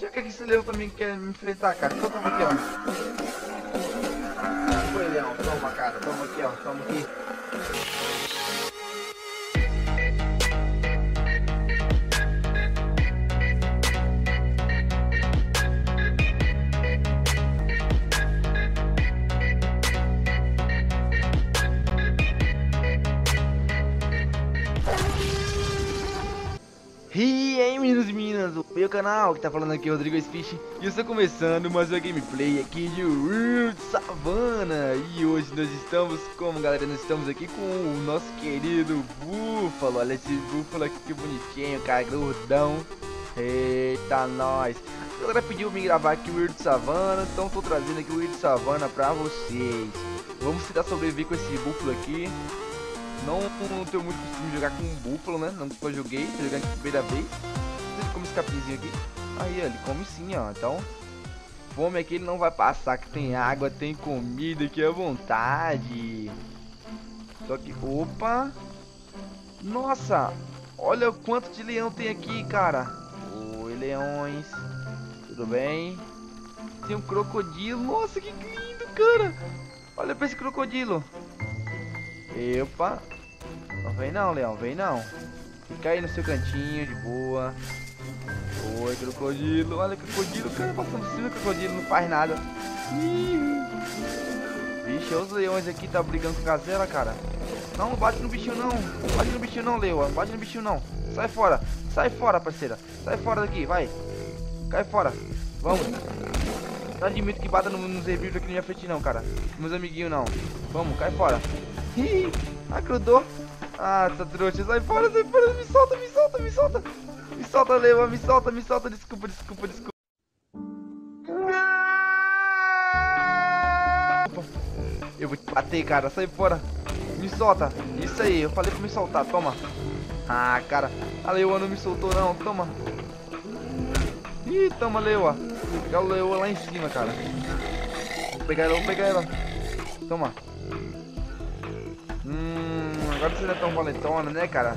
É que esse leão também quer me enfrentar, cara? Então toma aqui, ó. Foi, leão. Toma, cara. Toma aqui, ó. Toma aqui. Aí meninos e meninas do meu canal, que tá falando aqui é o Rodrigo Fish E eu estou começando mais uma gameplay aqui de World Savannah E hoje nós estamos, como galera, nós estamos aqui com o nosso querido Búfalo Olha esse Búfalo aqui que bonitinho, cara, grudão Eita, nós A galera pediu me gravar aqui o World Savannah Então tô trazendo aqui o World Savannah pra vocês Vamos tentar sobreviver com esse Búfalo aqui não, não tenho muito costume de jogar com um búfalo, né? Nunca joguei, tô jogando aqui primeira vez. Capinzinho aqui. Aí, ele come sim, ó. Então, fome aqui ele não vai passar, que tem água, tem comida aqui à vontade. Só que, opa. Nossa, olha o quanto de leão tem aqui, cara. Oi, leões. Tudo bem? Tem um crocodilo. Nossa, que lindo, cara. Olha pra esse crocodilo. Epa. Não vem não, leão, vem não. Fica aí no seu cantinho, de boa. Oi, crocodilo. Olha, crocodilo, cara, passando por cima do crocodilo, não faz nada. Vixe, os leões aqui tá brigando com a gazela, cara. Não, bate no bichinho não. Bate no bichinho não. Não bate no bichinho não. Sai fora. Sai fora, parceira. Sai fora daqui, vai. Cai fora. Vamos. Admito que bata nos reviews aqui na minha frente não, cara. Meus amiguinhos não. Vamos, cai fora. Ih, grudou. Ah, essa trouxa. Sai fora, sai fora. Me solta, me solta, me solta. Solta, Lewa. Me solta, me solta. Desculpa, desculpa, desculpa. Eu vou te bater, cara. Sai fora. Me solta. Isso aí. Eu falei pra me soltar. Toma. Ah, cara. A Leoa não me soltou, não. Toma. Ih, toma, Leoa. Vou pegar o Leoa lá em cima, cara. Vou pegar ela, vou pegar ela. Toma. Hum, agora você não é tão valetona, né, cara?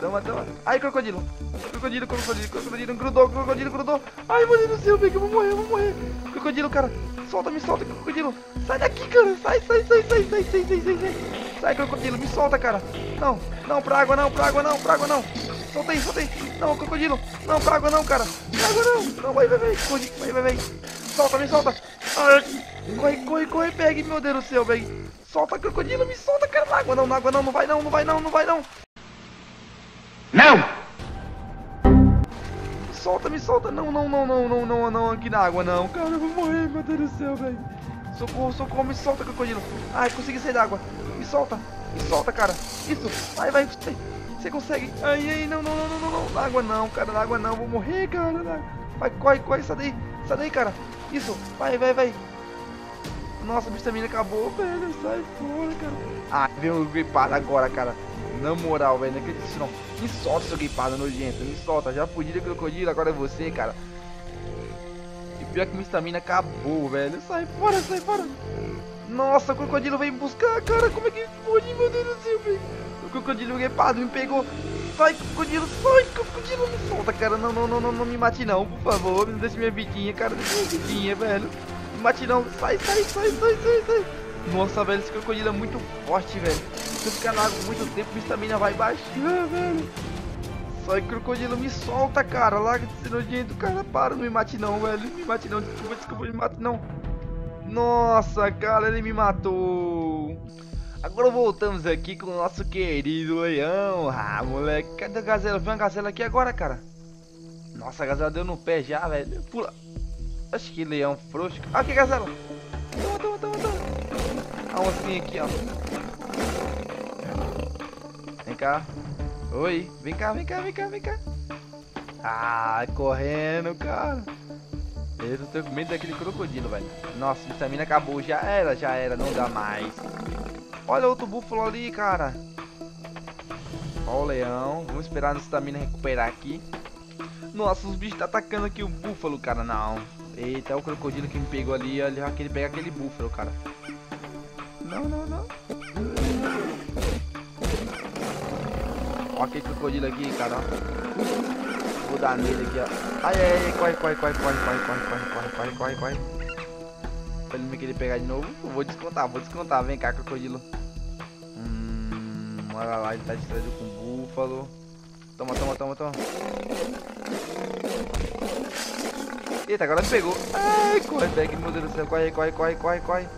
Toma, toma. Ai, crocodilo. Crocodilo, crocodilo, crocodilo. Grudou, crocodilo, grudou. Ai, meu Deus do céu, velho, eu vou morrer, eu vou morrer. Crocodilo, cara. Solta, me solta, crocodilo. Sai daqui, cara. Sai, sai, sai, sai, sai, sai, sai, sai. Sai, sai crocodilo, me solta, cara. Não, não, pra água não, pra água não, pra água não. Solta aí, solta aí. Não, crocodilo. Não, pra água não, cara. Pra água não. Não, vai, vai, vai. Corre, vai, vai, vai. Solta, me solta. Ai. Corre, corre, corre, pegue, meu Deus do céu, velho. Solta, crocodilo, me solta, cara, na água. Não, na água não, não vai não, não vai não, não vai não. Não! Me solta, me solta. Não, não, não, não, não, não, não, aqui na água não. Cara, eu vou morrer, meu Deus do céu, velho. Socorro, socorro, me solta, crocodilo. Ai, consegui sair da água. Me solta, me solta, cara. Isso, vai, vai, você, consegue. Ai, ai, não, não, não, não, não, na água não, cara, na água não, vou morrer, cara. Vai, corre, corre, sai daí, sai daí, cara. Isso, vai, vai, vai. Nossa, a vitamina acabou, velho. Sai fora, cara. Ah, veio um gripado agora, cara. Na moral, velho. Não acredito não. Me solta, seu gripado nojento. Me solta. Já de crocodilo, agora é você, cara. E pior que minha estamina acabou, velho. Sai fora, sai fora. Nossa, o crocodilo veio me buscar, cara. Como é que fugi, meu Deus do céu, velho. O crocodilo gripado me pegou. Sai, crocodilo, sai, crocodilo. Me solta, cara. Não, não, não, não, não me mate não, por favor. Me deixa minha vidinha, cara. Deixa minha vidinha, velho mate não. Sai, sai, sai, sai, sai, sai. Nossa, velho, esse crocodilo é muito forte, velho. Se ficar na água muito tempo, minha estamina vai baixar, velho. Sai, crocodilo, me solta, cara. Larga de ser nojento, cara. Para, não me mate não, velho. Me mate não, desculpa, desculpa, me mate não. Nossa, cara, ele me matou. Agora voltamos aqui com o nosso querido leão. Ah, moleque, cadê a gazela? Viu uma gazela aqui agora, cara? Nossa, a gazela deu no pé já, velho. Pula. Acho que leão frouxo. Que gazela. Toma, toma, toma, toma. A oncinha aqui, ó. Cá. Oi. Vem cá, vem cá, vem cá, vem cá. Ah, correndo, cara. Eu tô com medo daquele crocodilo, velho. Nossa, a vitamina acabou. Já era, já era. Não dá mais. Olha outro búfalo ali, cara. Olha o leão. Vamos esperar a estamina recuperar aqui. Nossa, os bichos tá atacando aqui o búfalo, cara. Não. Eita, o crocodilo que me pegou ali, ele já queria pegar aquele búfalo, cara. Não, não, não. Olha aquele crocodilo aqui, cara. Vou dar nele aqui, ó. Ai, ai, ai, corre, corre, corre, corre, corre, corre, corre, corre, corre, corre, corre. Pra ele me querer pegar de novo. Vou descontar, vou descontar. Vem cá, crocodilo. Hum, olha lá, ele tá distraído com o búfalo. Toma, toma, toma, toma. Eita, agora pegou. Ai, corre, velho, meu Deus do céu. Corre, corre, corre, corre, corre.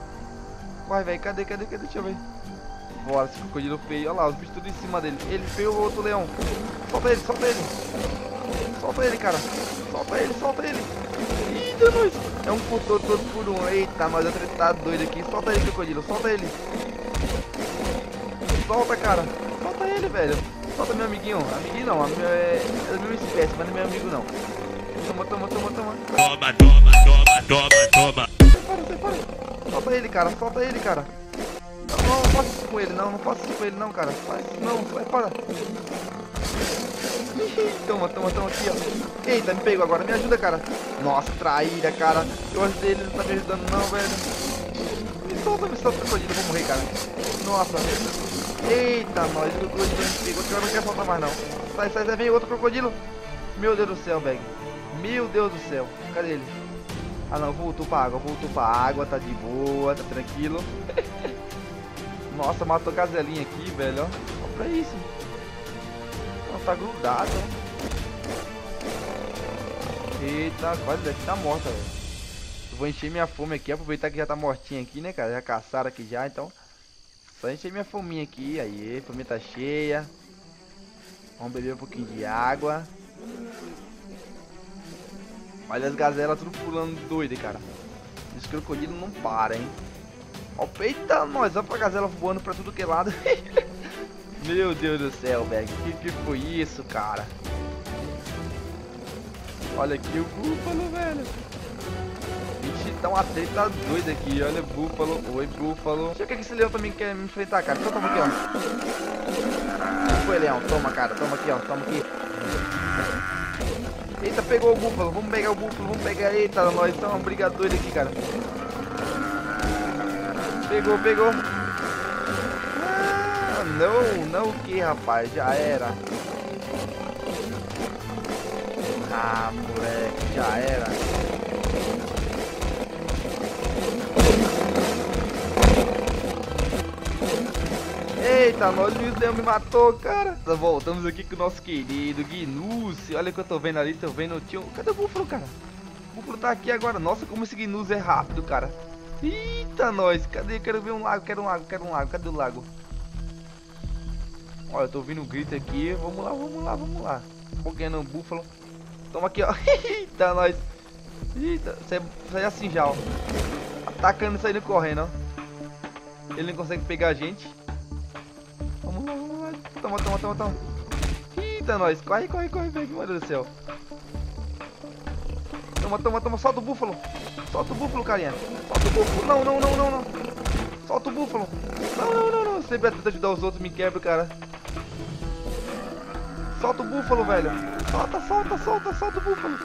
Corre, velho, cadê, cadê, cadê? Deixa eu ver. Bora, esse crocodilo feio. Olha lá, os bichos tudo em cima dele. Ele feio o outro leão. Solta ele, solta ele. Solta ele, cara. Solta ele, solta ele. Ih, deu nós. É um por todo, por um. Eita, mas treta tá doido aqui. Solta ele, crocodilo. Solta ele. Solta, cara. Solta ele, velho. Solta meu amiguinho. Amiguinho não. É, é da mesma espécie, mas não é meu amigo não. Toma, toma, toma, toma. Toma, toma, toma, toma, toma. Separa, separa. Solta ele, cara. Solta ele, cara. Não, não, isso com ele, não. Não faça isso com ele, não, cara. Faz não. Sai, para. Toma, toma, toma aqui, ó. Eita, me pegou agora. Me ajuda, cara. Nossa, traíra, cara. Eu ajudei ele, não tá me ajudando, não, velho. Me solta, me solta, crocodilo. Eu vou morrer, cara. Nossa. Eita, nós. O crocodilo me pegou. Eu não quero soltar mais, não. Sai, sai, sai. Vem outro crocodilo. Meu Deus do céu, velho. Meu Deus do céu. Cadê ele? Ah, não. Voltou pra água. Voltou pra água. Tá de boa. Tá tranquilo. Nossa, matou gazelinha aqui, velho. Olha pra isso. Não, tá grudado. Eita, quase deve estar morta, velho. Vou encher minha fome aqui, aproveitar que já tá mortinha aqui, né, cara? Já caçaram aqui já, então. Só encher minha fominha aqui. Aí, a fominha tá cheia. Vamos beber um pouquinho de água. Olha as gazelas tudo pulando doido, cara. Esse crocodilo não para, hein? Ó, peita nós, olha pra gazela voando pra tudo que é lado. Meu Deus do céu, velho. Que que foi isso, cara? Olha aqui o búfalo, velho. Vixe, tá uma treta doida aqui. Olha o búfalo. Oi, búfalo. Deixa eu ver que esse leão também quer me enfrentar, cara. Então toma aqui, ó. Foi, leão. Toma, cara. Toma aqui, ó. Toma aqui. Eita, pegou o búfalo. Vamos pegar o búfalo. Vamos pegar. Eita, nós estamos um briga doido aqui, cara. Pegou, pegou. Ah, não, não que, rapaz? Já era. Ah, moleque, já era. Eita, nós o Deus me matou, cara. Voltamos aqui com o nosso querido Gnus. Olha o que eu tô vendo ali, tô vendo o tio. Cadê o búfalo, cara? O búfalo tá aqui agora. Nossa, como esse Gnus é rápido, cara. Eita, nós. Cadê? Quero ver um lago, quero um lago, quero um lago. Cadê o lago? Olha, eu tô ouvindo um grito aqui. Vamos lá, vamos lá, vamos lá. Fogueando um búfalo. Toma aqui, ó. Eita, nós. Eita, sai, sai assim já, ó. Atacando e saindo correndo, ó. Ele não consegue pegar a gente. Vamos lá, vamos lá. Toma, toma, toma, toma. Eita, nós. Corre, corre, corre, velho. Meu Deus do céu. Toma, toma, toma. Solta o búfalo. Solta o búfalo, carinha. Solta o búfalo. Não, não, não, não, não. Solta o búfalo. Não, não, não, não. Sempre tenta ajudar os outros, me quebra, cara. Solta o búfalo, velho. Solta, solta, solta, solta o búfalo.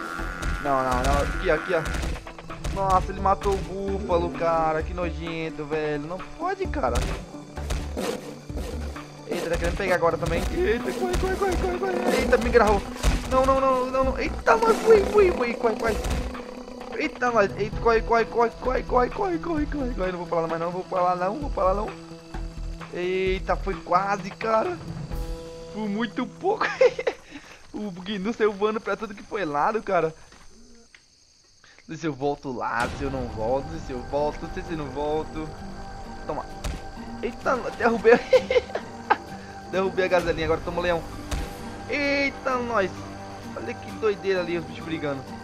Não, não, não. Aqui, aqui, ó. Nossa, ele matou o búfalo, cara. Que nojento, velho. Não pode, cara. Eita, tá querendo pegar agora também. Eita, corre, corre, corre, corre, corre. Eita, me agarrou. Não, não, não, não, não. Eita, mas fui, fui, fui. Corre, corre. Eita, mas. Eita, corre, corre, corre, corre, corre, corre, corre, corre, corre. Não vou lá mais não, vou lá não, vou lá não. Eita, foi quase, cara. Por muito pouco. o Gnu saiu voando pra tudo que foi lado, cara. Se eu volto lá, se eu não volto, se eu volto, se eu não volto. Toma. Eita, derrubei. derrubei a gazelinha, agora toma o leão. Eita, nós. Olha que doideira ali, os bichos brigando.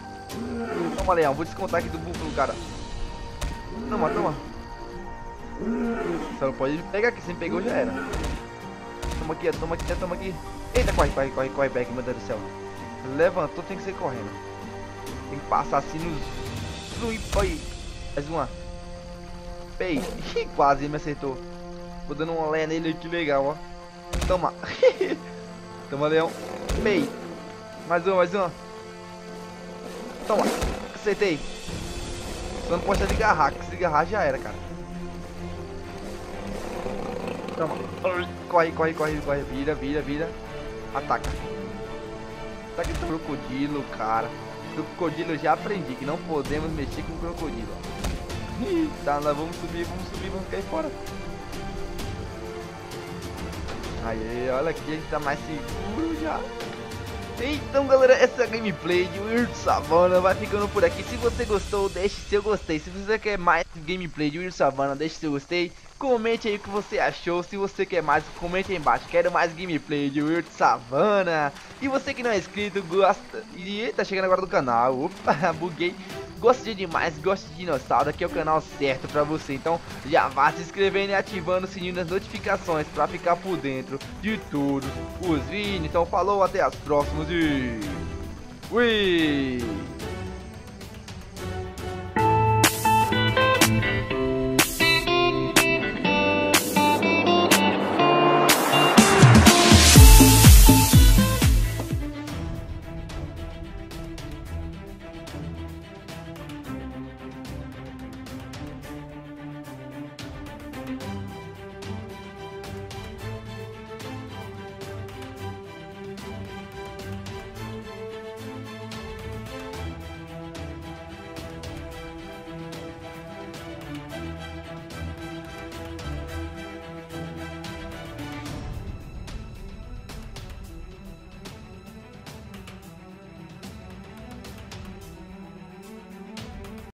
Toma, leão. Vou descontar aqui do búfalo, cara. Toma, toma. Só não pode pegar aqui. Se me pegou, já era. Toma aqui, toma aqui, toma aqui. Eita, corre, corre, corre, corre, back, meu Deus do céu. Levantou, tem que ser correndo. Tem que passar assim nos... No... Oi. Mais uma. Pei. Quase me acertou. Vou dando um olé nele, que legal, ó. Toma. Toma, leão. Pei. Mais uma, mais uma. Toma. Acertei. Só não pode se agarrar, que se agarrar já era, cara. Toma. Corre, corre, corre, corre. Vira, vira, vira. Ataca. Tá que tem crocodilo, cara. Crocodilo eu já aprendi que não podemos mexer com crocodilo. Ih, tá, nós vamos subir, vamos subir, vamos cair fora. Aí, olha aqui, a gente tá mais seguro já. Então galera, essa é gameplay de Weird Savannah vai ficando por aqui. Se você gostou, deixe seu gostei. Se você quer mais gameplay de Weird Savannah, deixe seu gostei. Comente aí o que você achou. Se você quer mais, comente aí embaixo. Quero mais gameplay de Weird Savannah. E você que não é inscrito, gosta e tá chegando agora do canal. Opa, buguei gosta de demais, gosta de dinossauro, aqui é o canal certo pra você. Então já vá se inscrevendo e ativando o sininho das notificações pra ficar por dentro de tudo os vídeos. Então falou, até as próximas e... Fui!